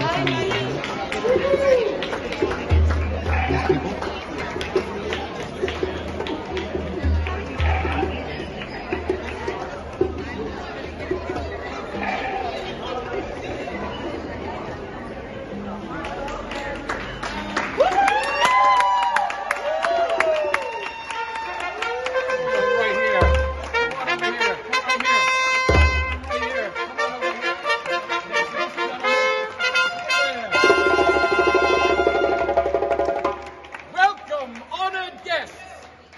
Thank you. Guests.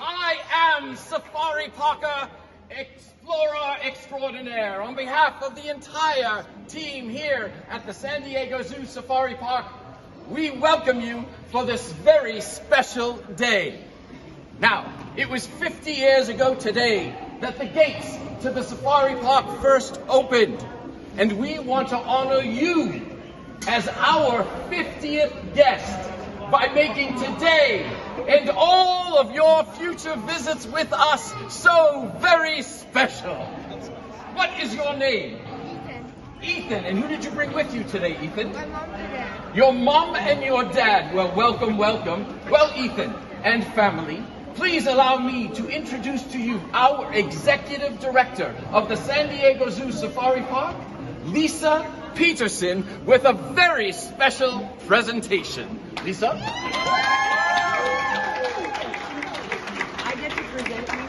I am Safari Parker, explorer extraordinaire. On behalf of the entire team here at the San Diego Zoo Safari Park, we welcome you for this very special day. Now, it was 50 years ago today that the gates to the safari park first opened. And we want to honor you as our 50th guest by making today and all of your future visits with us so very special. What is your name? Ethan. Ethan, and who did you bring with you today, Ethan? My mom and dad. Your mom and your dad. Well, welcome, welcome. Well, Ethan and family, please allow me to introduce to you our executive director of the San Diego Zoo Safari Park, Lisa Peterson, with a very special presentation. Lisa? I get to present you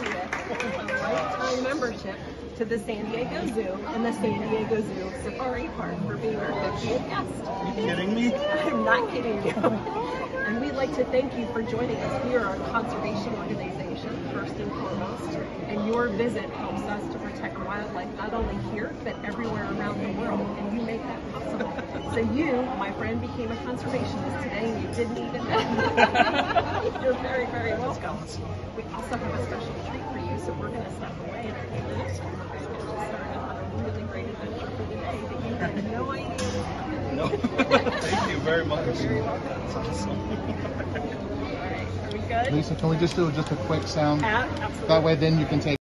with a lifetime membership to the San Diego Zoo and the San Diego Zoo Safari Park for being our 50th guest. Are you kidding me? I'm not kidding you. And we'd like to thank you for joining us. We are a conservation organization, first and foremost, and your visit helps us to protect wildlife not only here, but everywhere around the world, and you make that possible. So you, my friend, became a conservationist today, and you didn't even know. You're very, very welcome. We also have a special treat for you, so we're going to step away in a few minutes. and We're going to get started really great adventure for the day that you had no idea. No. Thank you very much. Very welcome. That's awesome. All right, are we good? Lisa, can we just do just a quick sound? Yeah, absolutely. That way, then you can take.